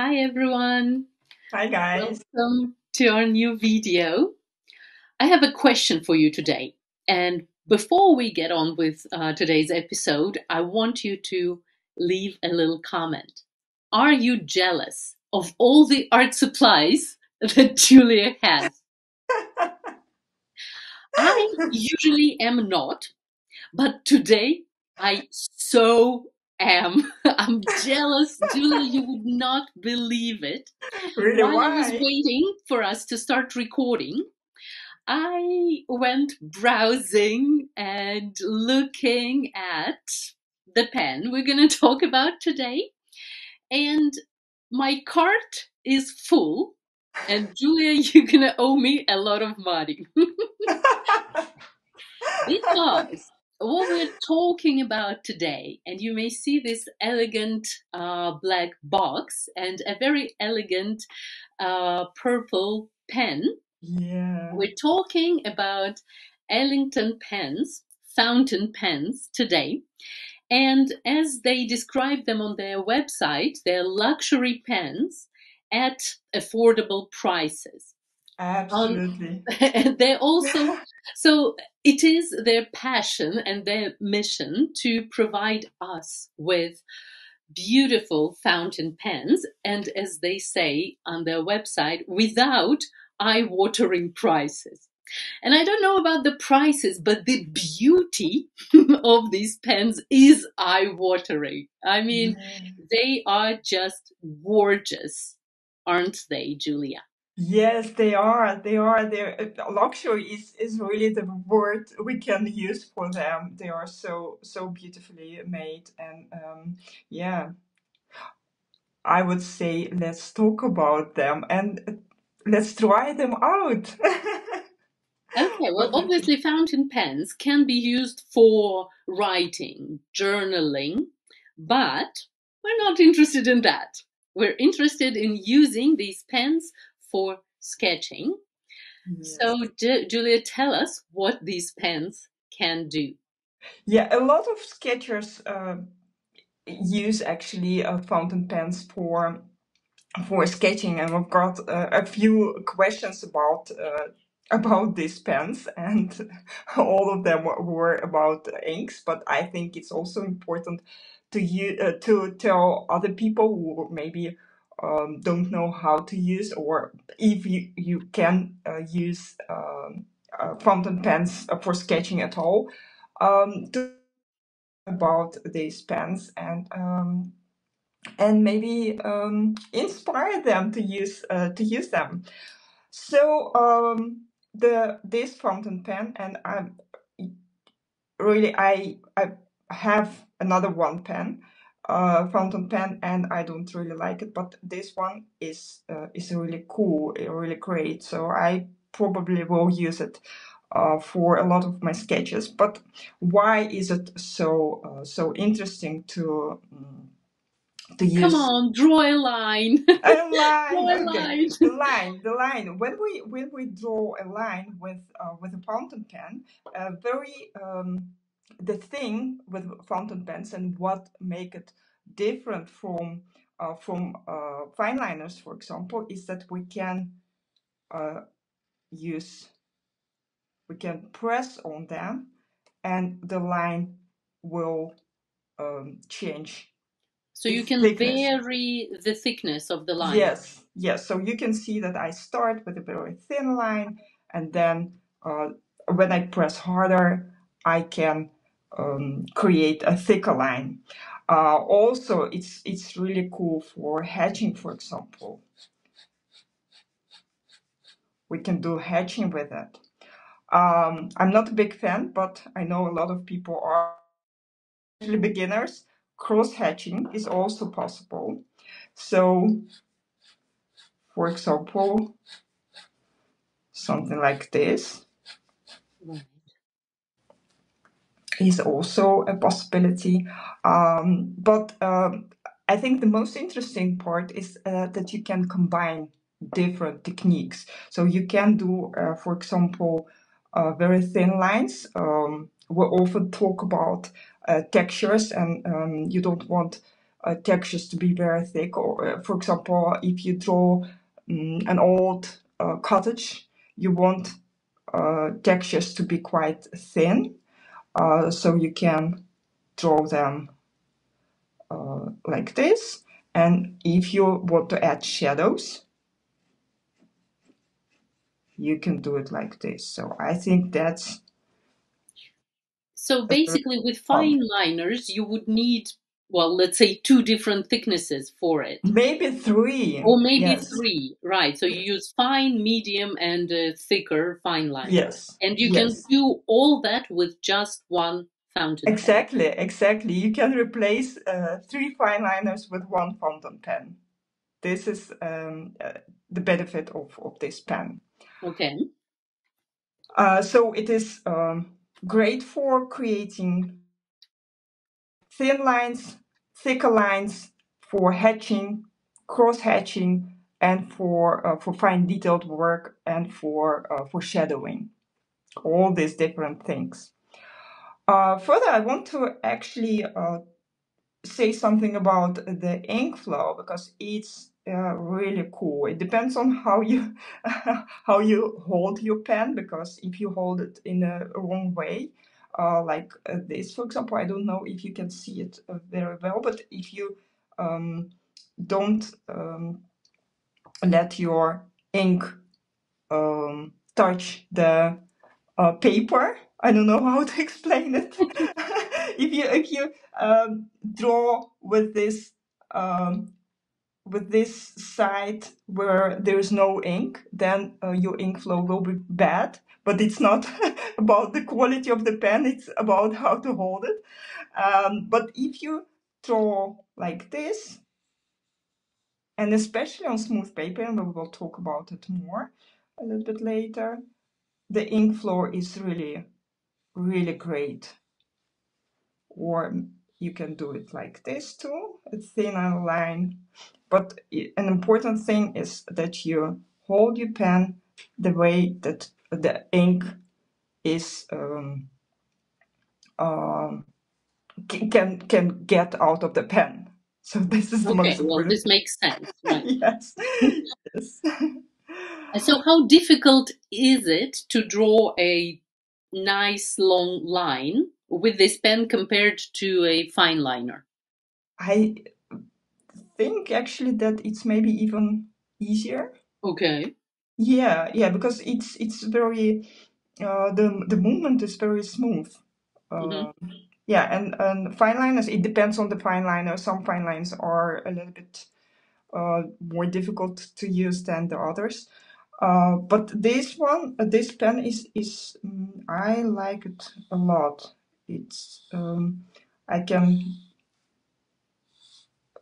Hi everyone. Hi guys. Welcome to our new video. I have a question for you today. And before we get on with uh, today's episode, I want you to leave a little comment. Are you jealous of all the art supplies that Julia has? I usually am not, but today I so am. I'm jealous, Julia. You would not believe it. Really? While I was waiting for us to start recording, I went browsing and looking at the pen we're going to talk about today. And my cart is full. And Julia, you're going to owe me a lot of money. Because what we're talking about today, and you may see this elegant uh, black box and a very elegant uh, purple pen. yeah. We're talking about Ellington pens, fountain pens today. And as they describe them on their website, they're luxury pens at affordable prices. Um, Absolutely. and they're also so it is their passion and their mission to provide us with beautiful fountain pens and as they say on their website without eye-watering prices. And i don't know about the prices but the beauty of these pens is eye-watering. I mean Yeah. they are just gorgeous aren't they julia Yes, they are. They are. They're, uh, luxury is, is really the word we can use for them. They are so so beautifully made, and um, yeah, I would say let's talk about them and uh, let's try them out. Okay, well, obviously, fountain pens can be used for writing, journaling, but we're not interested in that. We're interested in using these pens for sketching. Yes. So, Ju- Julia, tell us what these pens can do. Yeah, a lot of sketchers uh, use actually uh, fountain pens for for sketching, and we've got uh, a few questions about uh, about these pens, and all of them were about inks. But I think it's also important to you uh, to tell other people who maybe um, don't know how to use, or if you you can uh, use um, uh, fountain pens for sketching at all. Um, to about these pens and um, and maybe um, inspire them to use uh, to use them. So um, the this fountain pen, and I'm really I I have another one pen, uh, fountain pen, and I don't really like it, but this one is uh, is really cool, uh, really great. So I probably will use it. Uh, for a lot of my sketches, but why is it so uh, so interesting to mm, to Come on, draw a line. a draw line, a okay. line. The line, the line. When we when we draw a line with uh, with a fountain pen, a very um, the thing with fountain pens and what make it different from uh, from uh, fine liners, for example, is that we can uh, use we can press on them, and the line will um, change So you can thickness. vary the thickness of the line. Yes, yes. So you can see that I start with a very thin line, and then uh, when I press harder, I can um, create a thicker line. Uh, also, it's it's really cool for hatching, for example. We can do hatching with it. Um, I'm not a big fan, but I know a lot of people are, especially beginners. Cross hatching is also possible. So, for example, something like this. Right. Is also a possibility. Um, but um, I think the most interesting part is uh, that you can combine different techniques. So you can do, uh, for example, uh, very thin lines. Um, we often talk about uh, textures, and um, you don't want uh, textures to be very thick. Or, uh, for example, if you draw um, an old cottage, you want textures to be quite thin, uh, so you can draw them uh, like this. And if you want to add shadows, you can do it like this. So I think that's So basically, with fine liners, you would need, well, let's say two different thicknesses for it. Maybe three. Or maybe Yes. three, right? So you use fine, medium, and uh, thicker fine liner. Yes. And you can do all that with just one fountain pen. Exactly. Exactly. You can replace uh, three fine liners with one fountain pen. This is um, uh, the benefit of, of this pen. Okay. Uh, so it is um, great for creating thin lines, thicker lines, for hatching, cross hatching, and for uh, for fine detailed work and for uh, for shadowing. All these different things. Uh, further, I want to actually uh, say something about the ink flow because it's uh, really cool. It depends on how you how you hold your pen because if you hold it in a wrong way, uh, like uh, this, for example, I don't know if you can see it uh, very well, but if you um, don't um, let your ink um, touch the uh, paper. I don't know how to explain it. if you if you um, draw with this um, with this side where there's no ink, then uh, your ink flow will be bad. But it's not about the quality of the pen; it's about how to hold it. Um, but if you draw like this, and especially on smooth paper, and we will talk about it more a little bit later, the ink flow is really really great. Or you can do it like this too, a thinner line. But an important thing is that you hold your pen the way that the ink is um, um, can can get out of the pen. So this is the Okay. most Well, important. this makes sense, right? yes, yes. And so, how difficult is it to draw a nice long line with this pen compared to a fine liner? I think actually that it's maybe even easier. Okay. Yeah, yeah, because it's it's very uh, the the movement is very smooth. hmm Um, yeah, and and fine liners. It depends on the fine liner. Some fine lines are a little bit uh, more difficult to use than the others. Uh, but this one, uh, this pen is is mm, I like it a lot. It's um, I can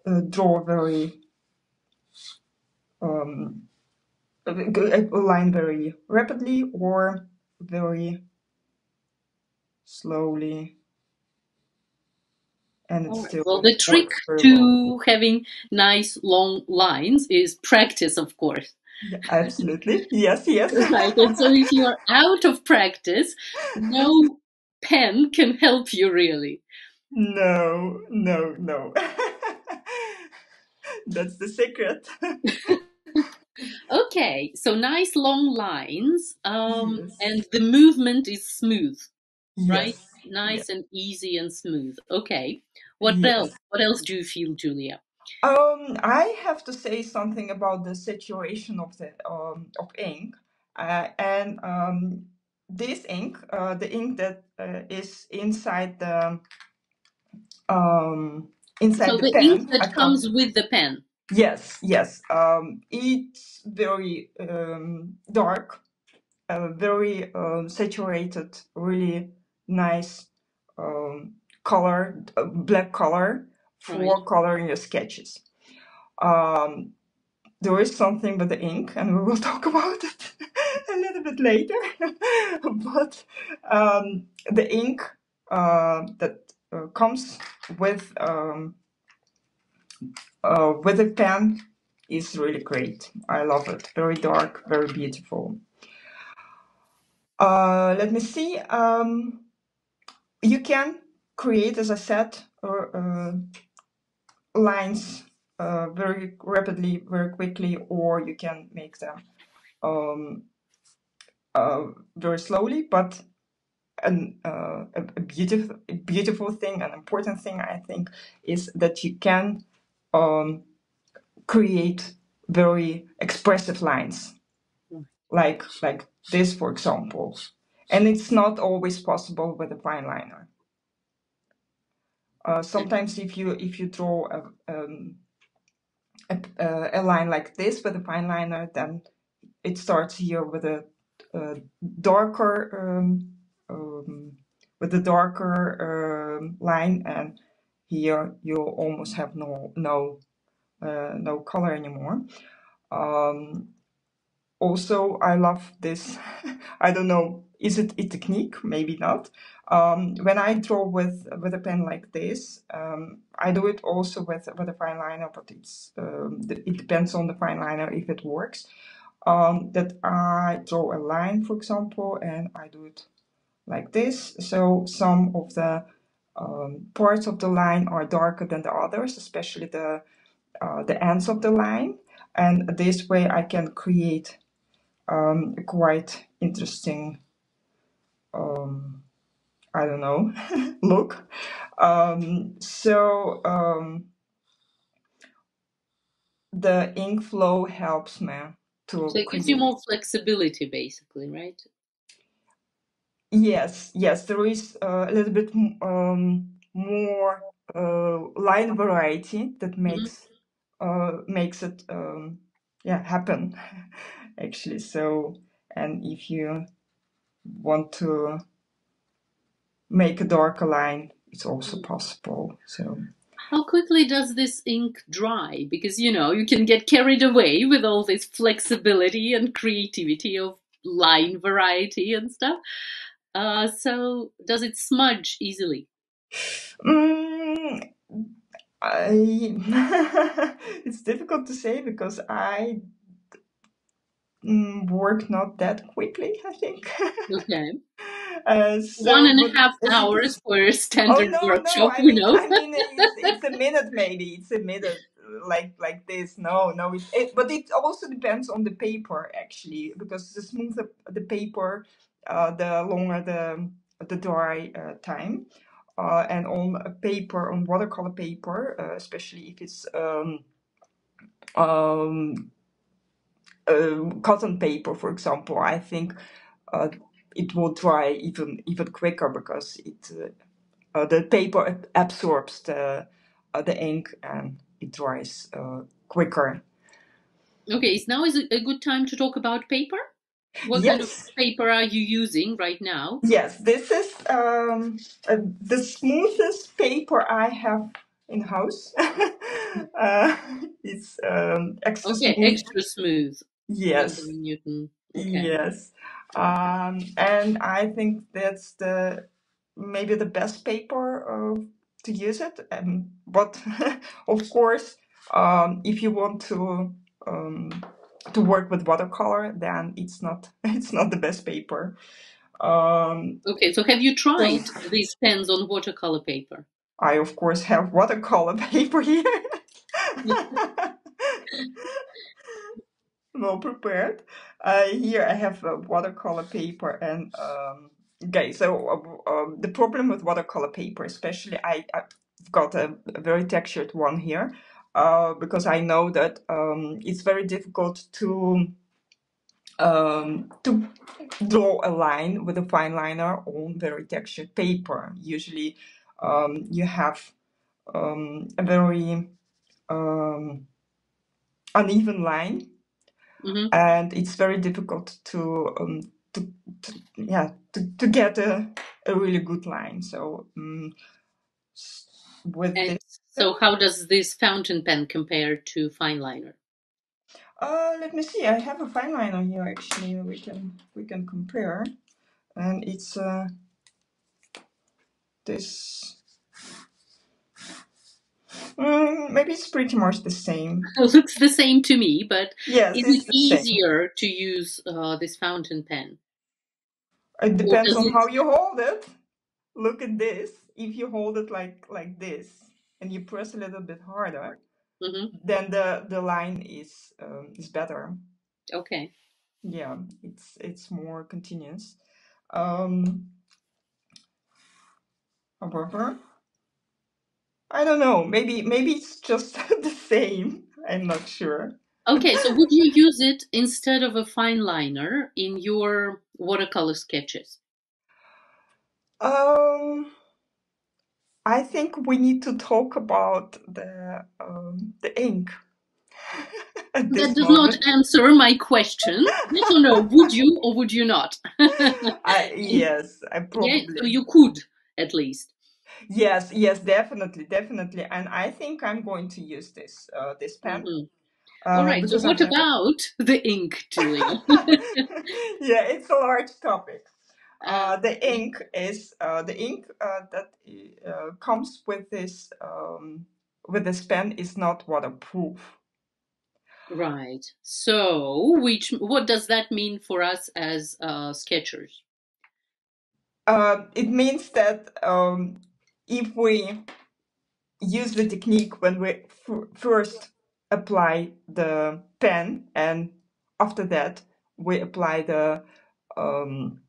uh, draw very um, a line very rapidly or very slowly, and it All right. still Well, the trick works very well. to having nice long lines is practice, of course. Yeah, absolutely. Yes, yes. Right. And so, if you are out of practice, no pen can help you really. No, no, no. That's the secret. Okay. So, nice long lines, um, Yes, and the movement is smooth, right? yes, yes, Nice and easy and smooth. Okay. What else? What else do you feel, Julia? Um, I have to say something about the situation of the um of ink, uh, and um, this ink, uh, the ink that uh, is inside the um inside So the the ink pen. I that can't. comes with the pen. Yes, yes. Um, it's very um dark, uh, very um saturated, really nice um color, uh, black color Right. for coloring your sketches. Um, there is something with the ink, and we will talk about it a little bit later. but um, the ink uh, that uh, comes with um, uh, with a pen is really great. I love it. Very dark, very beautiful. Uh, let me see. Um, you can create, as I said, uh, uh, lines uh, very rapidly, very quickly, or you can make them um, uh, very slowly. But an, uh, a, a beautiful, beautiful thing, an important thing, I think, is that you can um, create very expressive lines, like like this, for example. And it's not always possible with a fine liner. Uh, sometimes, if you if you draw a, um, a, uh, a line like this with a fine liner, then it starts here with a, a darker um, um, with a darker um, line, and here you almost have no no uh, no color anymore. Um, also, I love this. I don't know, is it a technique? Maybe not. Um, when I draw with with a pen like this, um, I do it also with with a fine liner, but it's um, it depends on the fine liner if it works. Um, that I draw a line, for example, and I do it like this. So some of the um, parts of the line are darker than the others, especially the uh, the ends of the line. And this way I can create um, quite interesting, um, I don't know, look. Um, so um, the ink flow helps me So to it gives you create. more flexibility, basically, right? Yes, yes, there is uh, a little bit m- um, more uh, line variety that hmm makes uh, makes it um, yeah happen actually. So and if you want to make a darker line, it's also possible. So How quickly does this ink dry? Because you know you can get carried away with all this flexibility and creativity of line variety and stuff. Uh, so does it smudge easily? mm, I it's difficult to say because I mm, work not that quickly. I think. Okay. uh, so, and but a half you hours for a Oh standard no, no. workshop, I we mean, know. I mean, it's it's a minute maybe. It's a minute like like this. No, no. It, it but it also depends on the paper actually, because the smoother the paper, the longer the the dry uh, time. Uh, and on a paper, on watercolor paper, uh, especially if it's um, um, uh, cotton paper, for example, I think uh, it will dry even even quicker because it uh, uh, the paper ab- absorbs the uh, the ink and it dries uh, quicker. Okay, so now is a good time to talk about paper? What kind of paper are you using right now? yes. This is um, uh, the smoothest paper I have in house. uh, it's um, extra Okay, smooth. extra smooth. Yes, Newton. Okay. yes. Um, and I think that's the maybe the best paper uh, to use it. And but of course, um, if you want to um, to work with watercolor, then it's not it's not the best paper. Um, Okay, so have you so tried these pens on watercolor paper? I of course have watercolor paper here. well prepared. Uh, here I have a watercolor paper and um, okay. So uh, um, the problem with watercolor paper, especially I I've got a, a very textured one here, uh, because I know that um, it's very difficult to um, to draw a line with a fine liner on very textured paper. Usually, um, you have um, a very um, uneven line. Hmm and it's very difficult to um, to, to yeah to, to get a, a really good line. So um, with And this so how does this fountain pen compare to fine liner? uh let me see. I have a fine liner here actually we can we can compare. And it's uh this mm, maybe it's pretty much the same. It looks the same to me, but yes is it the same. easier to use uh, this fountain pen? it depends on it how you hold it. Look at this if you hold it like like this and you press a little bit harder, hmm then the the line is um, is better. Okay. Yeah, it's it's more continuous. Um, however, I don't know. Maybe maybe it's just the same. I'm not sure. Okay, so would you use it instead of a fine liner in your watercolor sketches? Um, I think we need to talk about the um, the ink at That does not answer my question. Yes or no? Would you or would you not? I yes, I probably so you could at least. yes, yes, definitely, definitely, and I think I'm going to use this uh, this pen Mhm. uh, All right. So because what about the ink, Julia? yeah, it's a large topic. Uh, the ink is uh, the ink uh, that uh, comes with this um, with this pen is not waterproof. right. So which what does that mean for us as uh, sketchers? Uh, it means that um, if we use the technique when we f- first apply the pen and after that we apply the um,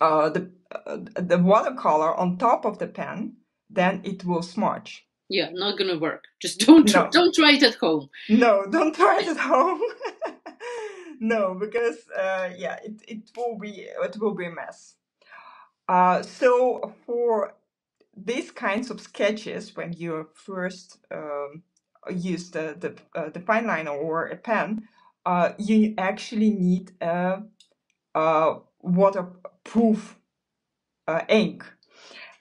uh, the uh, the watercolor on top of the pen, then it will smudge. Yeah, not gonna work. Just don't tr- No, don't try it at home. no, don't try it at home. no, because uh, yeah, it, it will be it will be a mess. Uh, so for these kinds of sketches, when you first um, use the the, uh, the fine liner or a pen, uh, you actually need a, a waterproof uh, ink.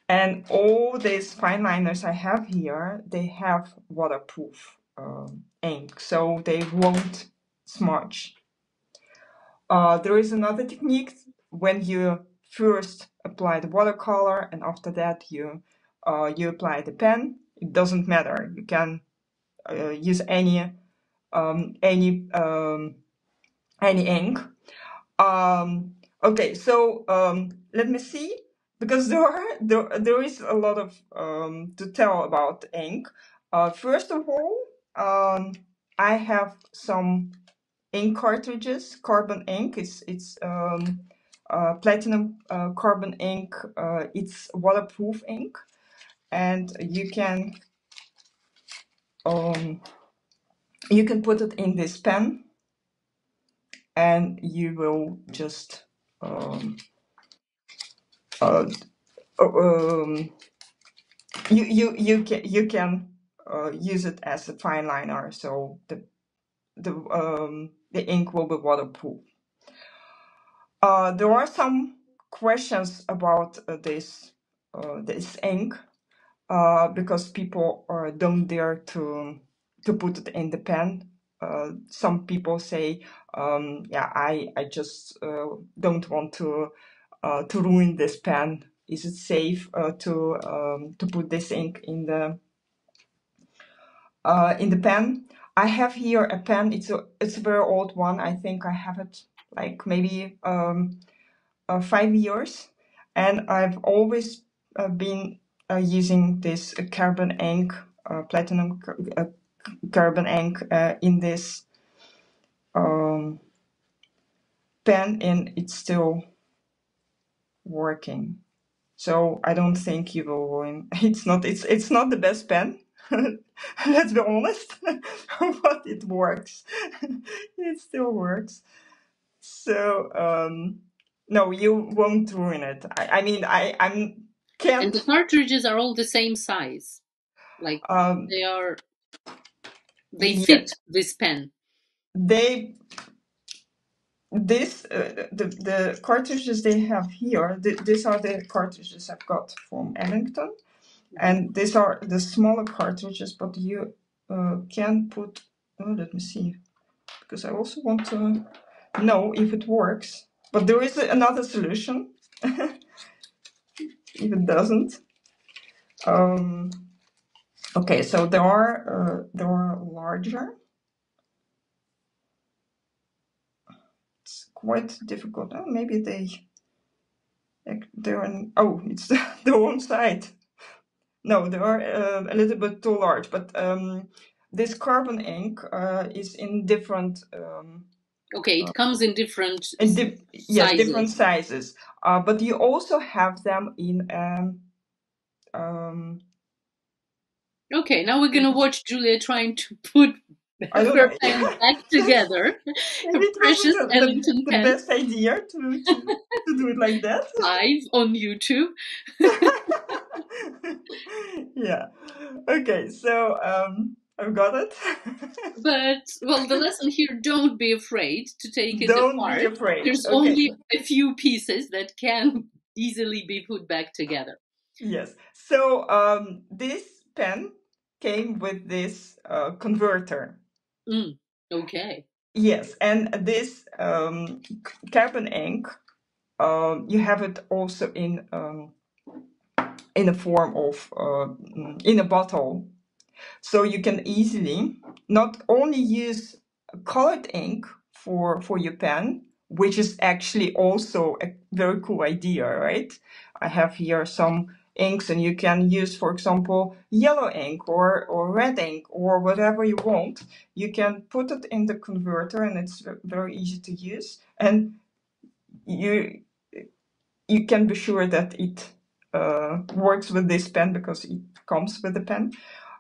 And all these fine liners I have here, they have waterproof um, ink, so they won't smudge. Uh, there is another technique when you first apply the watercolor and after that you uh, you apply the pen. It doesn't matter. You can uh, use any um, any um, any ink. Um, okay, so um, let me see because there are there, there is a lot of um, to tell about ink. Uh, first of all, um, I have some ink cartridges, carbon ink. It's it's um, uh, platinum uh, carbon ink. Uh, it's waterproof ink, and you can um, you can put it in this pen, and you will just um, uh, um, you you you can you can uh, use it as a fine liner, so the the um, the ink will be waterproof. Uh, there are some questions about uh, this uh, this ink uh, because people uh, don't dare to to put it in the pen. Uh, some people say, um, "Yeah, I I just uh, don't want to uh, to ruin this pen. Is it safe uh, to um, to put this ink in the uh, in the pen?" I have here a pen. It's a it's a very old one. I think I have it like maybe um, uh, five years, and I've always uh, been uh, using this carbon ink, uh, platinum uh, carbon ink uh, in this um, pen, and it's still working. So I don't think you will ruin. It's not. It's it's not the best pen. Let's be honest, but it works. it still works. So um, no, you won't ruin it. I, I mean, I I'm And the can't. cartridges are all the same size. Like Um, they are they fit this pen. they this uh, the the cartridges they have here. Th- these are the cartridges I've got from Ellington, and these are the smaller cartridges. But you uh, can put. Oh, let me see, because I also want to know if it works. But there is another solution. if it doesn't. Um, okay, so there are uh, there are larger. It's quite difficult. Oh, maybe they they're. Oh, it's the wrong side. no, they are uh, a little bit too large, but um, this carbon ink uh, is in different. Um, Okay, it comes in different in di- yes, sizes. different sizes. Uh, but you also have them in um, um, Okay, now we're gonna watch Julia trying to put her pen back together. Precious the, Ellington the, the best idea to, to, to do it like that. live on YouTube. yeah. Okay, so um, I've got it. But well, the lesson here: don't be afraid to take it Don't apart. be afraid. There's Okay. only a few pieces that can easily be put back together. Yes. So um, this pen came with this uh, converter. Mm, okay. Yes, and this um, c- carbon ink, um, you have it also in um, in a form of uh, mm, in a bottle, so you can easily not only use colored ink for for your pen, which is actually also a very cool idea, right? I have here some inks, and you can use, for example, yellow ink or or red ink or whatever you want. You can put it in the converter, and it's ve- very easy to use, and you you can be sure that it uh, works with this pen because it comes with the pen.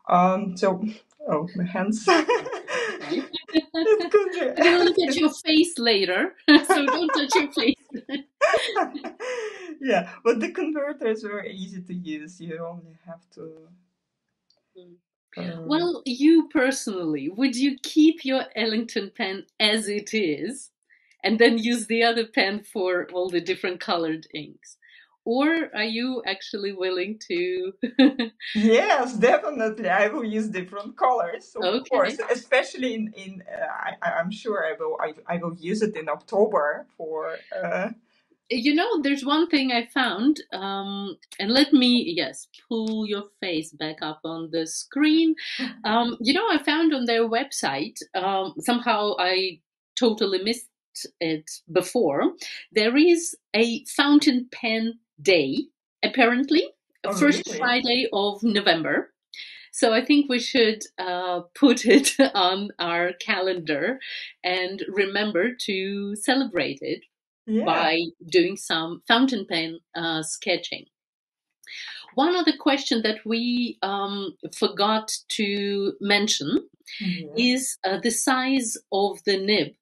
Um, so, oh, my hands. It could. We're gonna look at your face later, so don't touch your face. yeah, but the converters very easy to use. You only have to. Uh, Well, you personally, would you keep your Ellington pen as it is and then use the other pen for all the different colored inks? Or are you actually willing to? yes, definitely. I will use different colors, of okay. course. Especially in in. Uh, I, I'm sure I will. I, I will use it in October for. Uh, You know, there's one thing I found, um, and let me, yes, pull your face back up on the screen. Um, you know, I found on their website, um, somehow I totally missed it before. There is a fountain pen day, apparently, oh, first really? Friday of November. So I think we should uh, put it on our calendar and remember to celebrate it Yeah. by doing some fountain pen uh, sketching. One other question that we um, forgot to mention Yes. is uh, the size of the nib.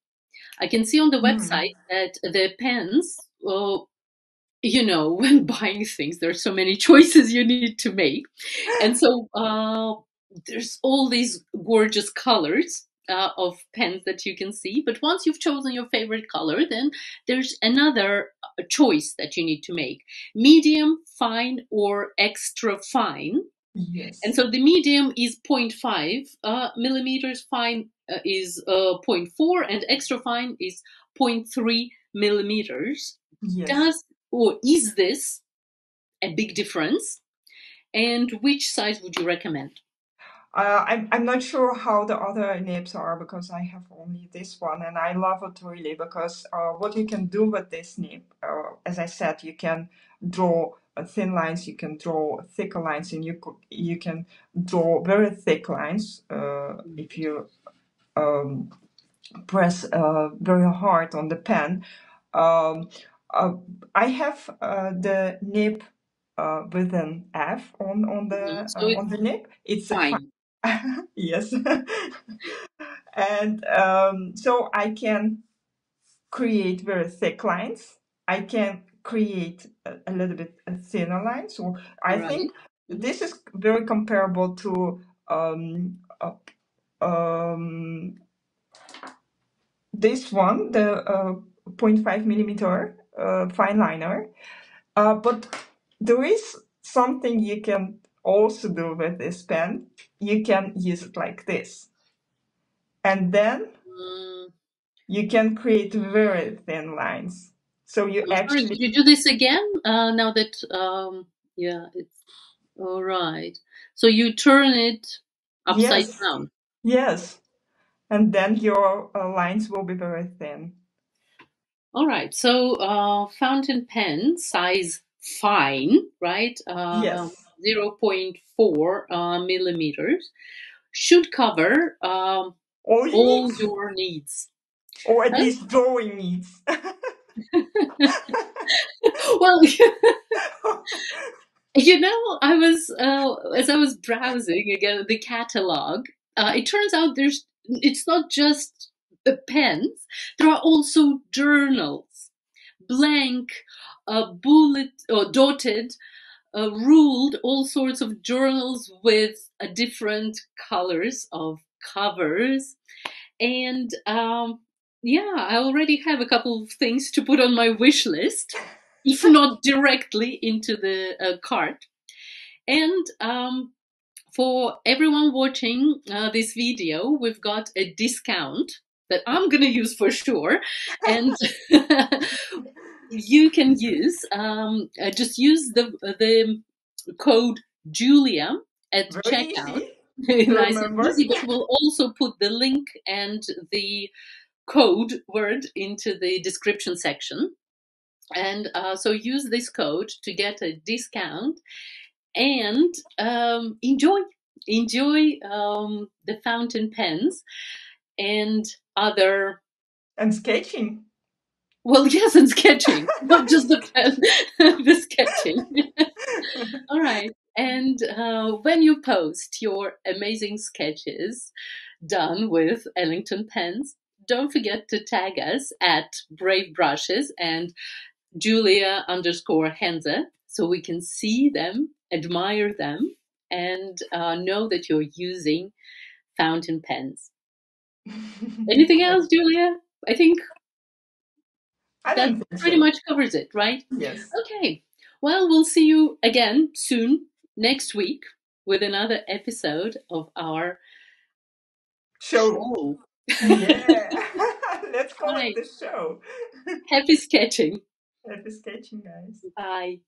I can see on the Hmm. website that the pens, well, you know, when buying things, there's so many choices you need to make. And so uh, there's all these gorgeous colors uh, of pens that you can see. But once you've chosen your favorite color, then there's another uh, choice that you need to make medium, fine, or extra fine. Yes. And so the medium is 0.5 uh, millimeters, fine uh, is uh, 0.4, and extra fine is 0.3 millimeters. Yes. Does or is this a big difference? And which size would you recommend? Uh, I'm I'm not sure how the other nibs are because I have only this one and I love it really because uh, what you can do with this nib, uh, as I said, you can draw uh, thin lines, you can draw thicker lines, and you you can draw very thick lines uh, if you um, press uh, very hard on the pen. Um, I have uh, the nib uh, with an F on on the Mhm. So uh, it's on the nib. It's a fine. yes. and um, so I can create very thick lines. I can create a, a little bit thinner lines. So I Right. think this is very comparable to um, uh, um, this one, the uh, 0.5 millimeter uh, fine liner. Uh, but there is something you can also do with this pen. You can use it like this. And then Mm, you can create very thin lines. So you sorry, actually, could you do this again? Uh, now that, um, yeah, it's all right. So you turn it upside yes, down. yes. And then your uh, lines will be very thin. All right. So uh, fountain pen size fine, right? Uh, Yes, 0.4 uh, millimeters should cover um, All all your needs. or at least drawing needs. Well, you know, I was uh, as I was browsing again the catalog. Uh, it turns out there's it's not just pens. There are also journals, blank, uh, bullet or dotted, uh, ruled all sorts of journals with uh, different colors of covers, and um, yeah, I already have a couple of things to put on my wish list, if not directly into the uh, cart. And um, for everyone watching uh, this video, we've got a discount that I'm going to use for sure. And you can use, um, uh, just use the, the code Julia at Very checkout. easy. nice and easy, but we'll also put the link and the code word into the description section. And uh, so use this code to get a discount and um, enjoy enjoy um, the fountain pens and other And sketching. well yes and sketching not just the pen the sketching all right and uh, when you post your amazing sketches done with ellington pens don't forget to tag us at brave brushes and julia underscore henze so we can see them admire them and uh, know that you're using fountain pens anything else julia i think I that pretty so. much covers it right Yes. Okay. Well, we'll see you again soon next week with another episode of our Show. show. Yeah. Let's call Right. it the show. Happy sketching. Happy sketching, guys. Bye.